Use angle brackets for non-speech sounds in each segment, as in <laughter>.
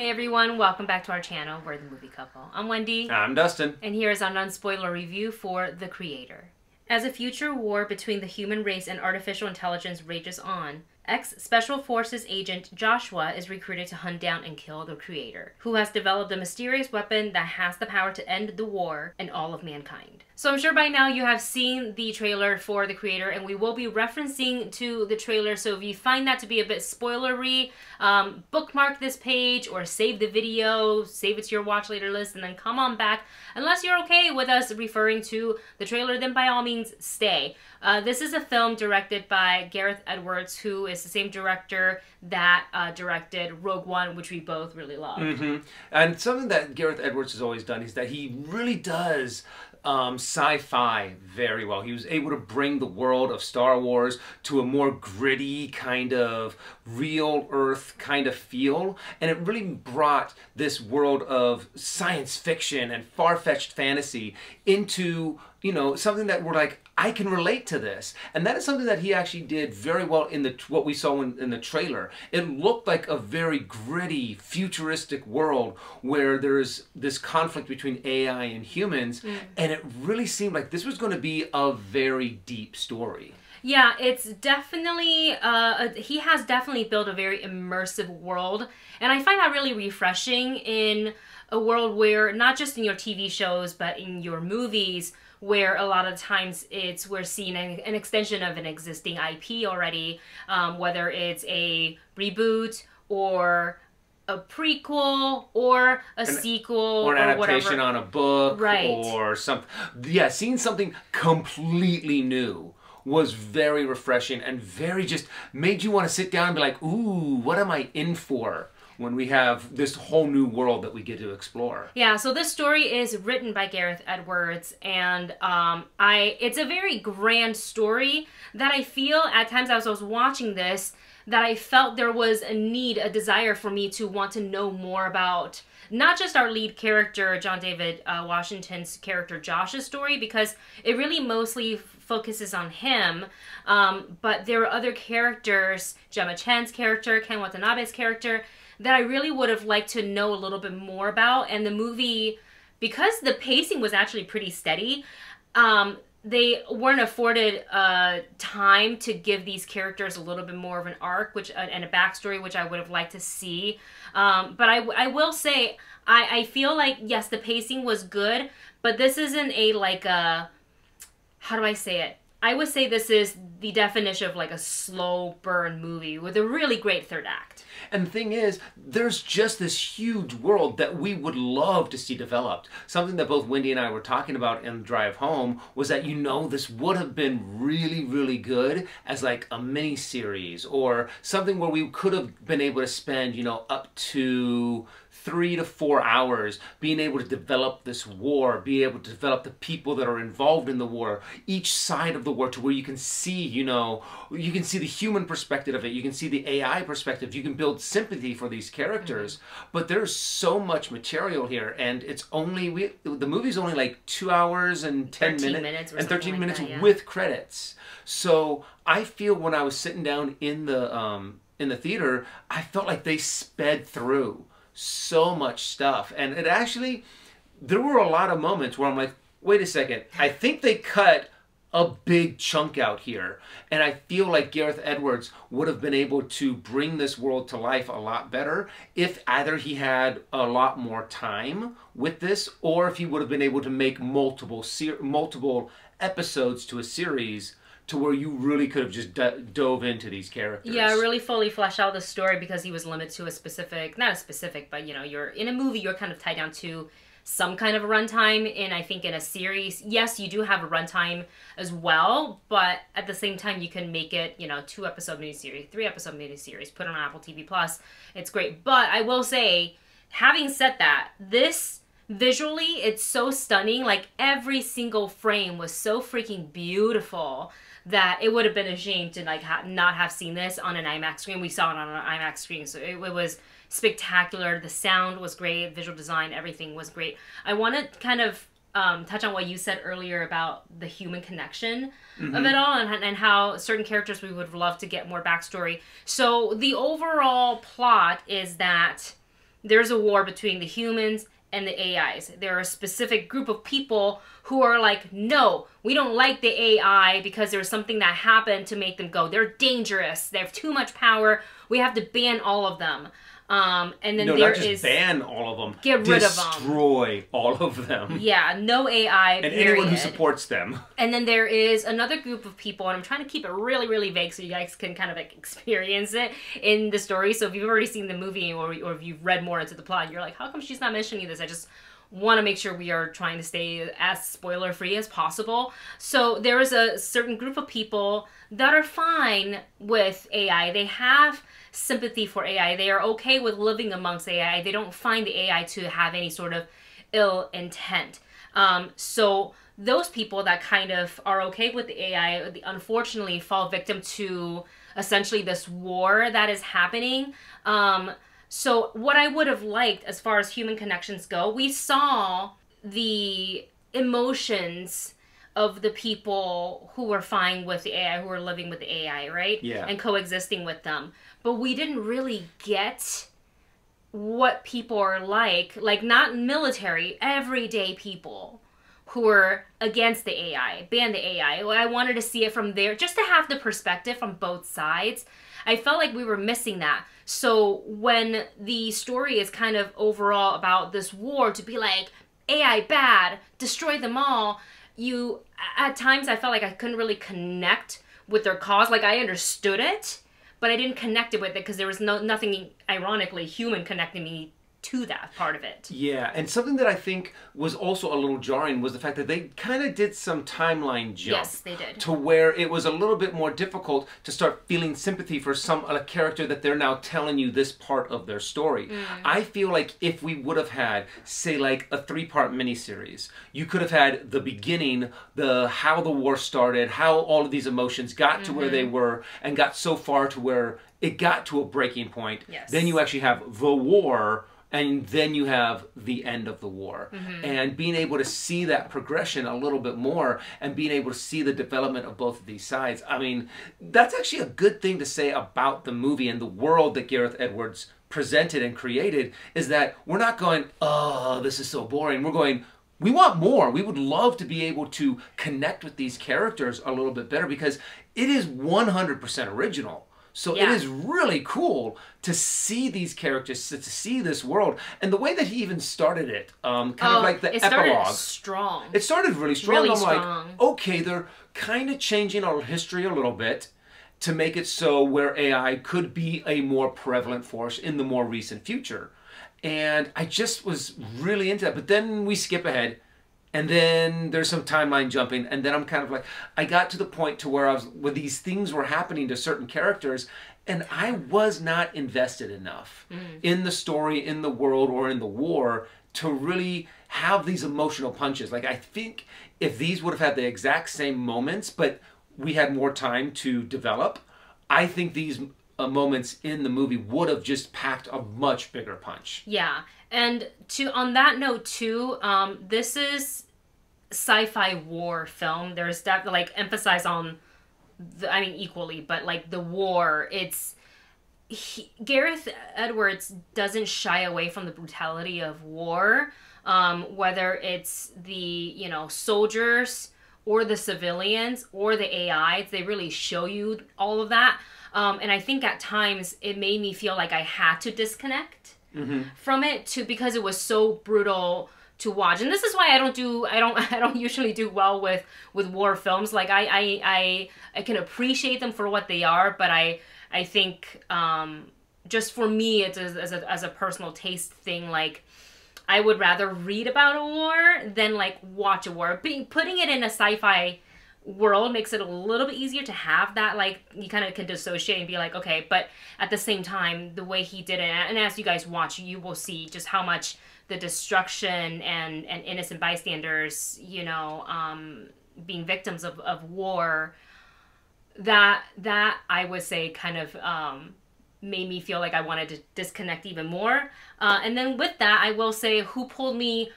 Hey everyone, welcome back to our channel, We're the Movie Couple. I'm Wendy. I'm Dustin. And here is our non-spoiler review for The Creator. As a future war between the human race and artificial intelligence rages on, Ex Special Forces agent Joshua is recruited to hunt down and kill the Creator, who has developed a mysterious weapon that has the power to end the war and all of mankind. So I'm sure by now you have seen the trailer for the creator, and we will be referencing to the trailer. So if you find that to be a bit spoilery, um, bookmark this page or save the video, save it to your watch later list, and then come on back. Unless you're okay with us referring to the trailer, then by all means stay. Uh, this is a film directed by Gareth Edwards, who is the same director that uh, directed Rogue One, which we both really love. Mm-hmm. And something that Gareth Edwards has always done is that he really does um, sci-fi very well. He was able to bring the world of Star Wars to a more gritty kind of real Earth kind of feel, and it really brought this world of science fiction and far-fetched fantasy into you know something that we're like I can relate to this. And that is something that he actually did very well in the what we saw in, in the trailer. It looked like a very gritty, futuristic world where there's this conflict between AI and humans. Mm. And it really seemed like this was going to be a very deep story. Yeah, it's definitely, uh, he has definitely built a very immersive world. And I find that really refreshing in a world where, not just in your TV shows, but in your movies, where a lot of times it's we're seeing an, an extension of an existing IP already, um, whether it's a reboot or a prequel or a an, sequel or an or adaptation whatever. on a book right. or something. Yeah, seeing something completely new was very refreshing and very just made you want to sit down and be like, ooh, what am I in for? When we have this whole new world that we get to explore. Yeah, so this story is written by Gareth Edwards, and um, I it's a very grand story that I feel at times as I was watching this that I felt there was a need, a desire for me to want to know more about not just our lead character, John David uh, Washington's character Josh's story, because it really mostly focuses on him. Um, but there are other characters, Gemma Chan's character, Ken Watanabe's character, that I really would have liked to know a little bit more about. And the movie, because the pacing was actually pretty steady, um, they weren't afforded uh, time to give these characters a little bit more of an arc, which uh, and a backstory, which I would have liked to see. Um, but I, I will say, I, I feel like yes, the pacing was good, but this isn't a like a how do I say it? I would say this is the definition of like a slow burn movie with a really great third act. And the thing is, there's just this huge world that we would love to see developed. Something that both Wendy and I were talking about in drive home was that, you know, this would have been really, really good as like a mini series or something where we could have been able to spend, you know, up to three to four hours being able to develop this war, be able to develop the people that are involved in the war, each side of the war to where you can see, you know, you can see the human perspective of it, you can see the AI perspective, you can build sympathy for these characters. Mm-hmm. But there's so much material here, and it's only, we the movie's only like two hours and 10 minutes, minutes and 13 like minutes that, yeah. with credits. So I feel when I was sitting down in the, um, in the theater, I felt like they sped through so much stuff. And it actually, there were a lot of moments where I'm like, wait a second, I think they cut a big chunk out here. And I feel like Gareth Edwards would have been able to bring this world to life a lot better if either he had a lot more time with this or if he would have been able to make multiple multiple episodes to a series to where you really could have just dove into these characters. Yeah, really fully flesh out the story because he was limited to a specific, not a specific, but you know, you're in a movie, you're kind of tied down to some kind of a runtime. And I think in a series, yes, you do have a runtime as well, but at the same time, you can make it, you know, two episode miniseries, three episode miniseries, put on Apple TV Plus. It's great. But I will say, having said that, this visually, it's so stunning. Like every single frame was so freaking beautiful that it would have been a shame to like ha- not have seen this on an IMAX screen. We saw it on an IMAX screen, so it, it was spectacular. The sound was great, visual design, everything was great. I want to kind of um, touch on what you said earlier about the human connection mm-hmm. of it all and, and how certain characters we would love to get more backstory. So the overall plot is that there's a war between the humans and the AIs. There are a specific group of people who are like, no, we don't like the AI because there's something that happened to make them go. They're dangerous. They have too much power. We have to ban all of them. Um, and then no, there not just is ban all of them. Get rid of them. Destroy all of them. yeah, no AI. And period. anyone who supports them. And then there is another group of people, and I'm trying to keep it really, really vague so you guys can kind of like <laughs> experience it in the story. So if you've already seen the movie or, or if you've read more into the plot, you're like, how come she's not mentioning this? I just want to make sure we are trying to stay as spoiler free as possible. So there is a certain group of people that are fine with AI. They have sympathy for AI. They are okay with living amongst AI. They don't find the AI to have any sort of ill intent. Um, so those people that kind of are okay with the AI, unfortunately, fall victim to essentially this war that is happening. Um, so what I would have liked, as far as human connections go, we saw the emotions of the people who were fine with the AI, who were living with the AI, right? Yeah. And coexisting with them. But we didn't really get what people are like, like not military, everyday people who were against the AI, ban the AI. I wanted to see it from there, just to have the perspective from both sides. I felt like we were missing that. So when the story is kind of overall about this war, to be like AI bad, destroy them all, you at times I felt like I couldn't really connect with their cause. Like I understood it, but I didn't connect it with it because there was no nothing ironically human connecting me to that part of it. Yeah, and something that I think was also a little jarring was the fact that they kind of did some timeline jump. Yes, they did. To where it was a little bit more difficult to start feeling sympathy for some a character that they're now telling you this part of their story. Mm. I feel like if we would have had, say, like a three-part miniseries, you could have had the beginning, the how the war started, how all of these emotions got to where they Mm-hmm. were, and got so far to where it got to a breaking point. Yes. Then you actually have the war and then you have the end of the war mm-hmm. and being able to see that progression a little bit more and being able to see the development of both of these sides i mean that's actually a good thing to say about the movie and the world that gareth edwards presented and created is that we're not going oh this is so boring we're going we want more. We would love to be able to connect with these characters a little bit better because it is 100% original. So it Yeah. is really cool to see these characters, to to see this world, and the way that he even started it, um, kind of like the Oh, it started epilogue. strong. It started really strong. Really I'm strong. like, okay, they're kind of changing our history a little bit to make it so where AI could be a more prevalent force in the more recent future. And I just was really into that. But then we skip ahead, and then there's some timeline jumping, and then I'm kind of like, I got to the point to where I was, where these things were happening to certain characters, and I was not invested enough mm. in the story, in the world, or in the war to really have these emotional punches. Like I think if these would have had the exact same moments, but we had more time to develop, I think these moments in the movie would have just packed a much bigger punch. Yeah, and to on that note too, um, this is sci-fi war film. There's that like emphasize on, the, I mean equally, but like the war. It's he, Gareth Edwards doesn't shy away from the brutality of war, um, whether it's the you know soldiers or the civilians or the AIs. They really show you all of that, um, and I think at times it made me feel like I had to disconnect from it to because it was so brutal to watch. And this is why i don't do i don't <laughs> i don't usually do well with with war films. Like i i i, I can appreciate them for what they are but i i think um just for me it's as, as, a, as a personal taste thing like i would rather read about a war than like watch a war. Being, putting it in a sci-fi world makes it a little bit easier to have that like you kind of can dissociate and be like okay but at the same time the way he did it and as you guys watch you will see just how much the destruction and and innocent bystanders you know um being victims of, of war that that i would say kind of um made me feel like i wanted to disconnect even more. Uh, and then with that i will say who pulled me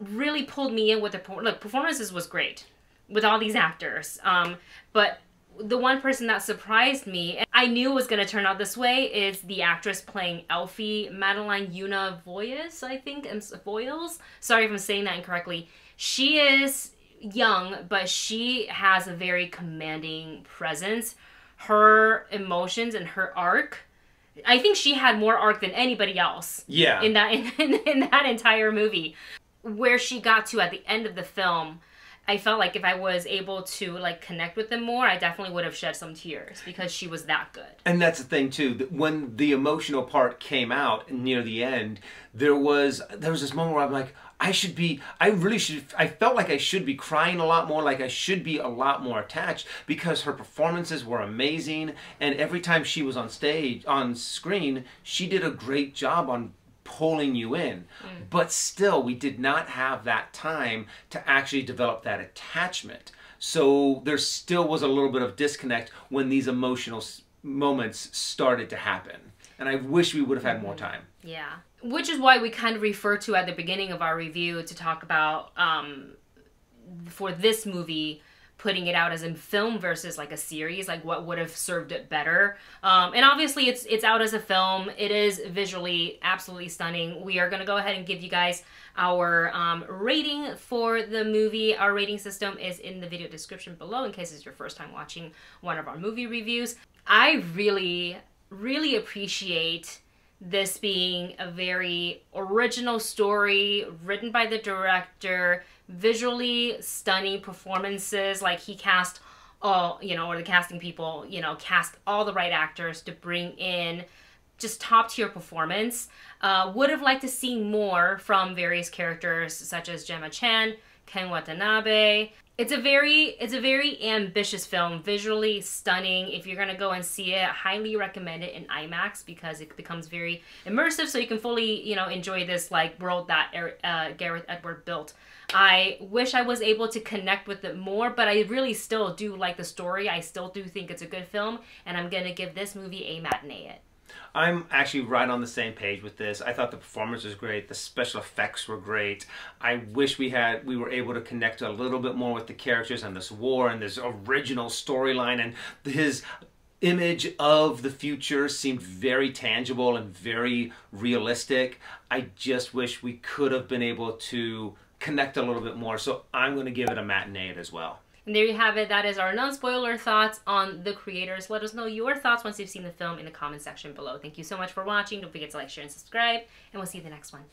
really pulled me in with the look performances was great with all these actors um but the one person that surprised me, and I knew it was going to turn out this way, is the actress playing Alphie, Madeleine Yuna Voyes, I think, and Voyles. Sorry if I'm saying that incorrectly. She is young, but she has a very commanding presence. Her emotions and her arc. I think she had more arc than anybody else. Yeah. In that <laughs> in, in that entire movie, where she got to at the end of the film I felt like if I was able to like connect with them more, I definitely would have shed some tears because she was that good. And that's the thing too. That when the emotional part came out near the end, there was there was this moment where I'm like, I should be. I really should. I felt like I should be crying a lot more. Like I should be a lot more attached because her performances were amazing, and every time she was on stage on screen, she did a great job on pulling you in. Mm. But still, we did not have that time to actually develop that attachment. So there still was a little bit of disconnect when these emotional moments started to happen. And I wish we would have had more mm-hmm. time. Yeah. Which is why we kind of refer to at the beginning of our review to talk about um, for this movie putting it out as a film versus like a series like what would have served it better. Um, and obviously it's it's out as a film. It is visually absolutely stunning. We are going to go ahead and give you guys our um, rating for the movie. Our rating system is in the video description below in case it's your first time watching one of our movie reviews. I really really appreciate this being a very original story written by the director visually stunning performances. Like he cast all, you know, or the casting people, you know, cast all the right actors to bring in just top tier performance. Uh, would have liked to see more from various characters such as Gemma Chan, Ken Watanabe. It's a very it's a very ambitious film, visually stunning. If you're gonna go and see it, highly recommend it in IMAX because it becomes very immersive, so you can fully you know enjoy this like world that uh, Gareth Edward built. I wish I was able to connect with it more, but I really still do like the story. I still do think it's a good film, and I'm gonna give this movie a matinee it. I'm actually right on the same page with this. I thought the performance was great. The special effects were great. I wish we had we were able to connect a little bit more with the characters and this war and this original storyline and his image of the future seemed very tangible and very realistic. I just wish we could have been able to connect a little bit more. So I'm going to give it a matinee as well. And there you have it. That is our non-spoiler thoughts on the creators. Let us know your thoughts once you've seen the film in the comment section below. Thank you so much for watching. Don't forget to like, share, and subscribe. And we'll see you in the next one.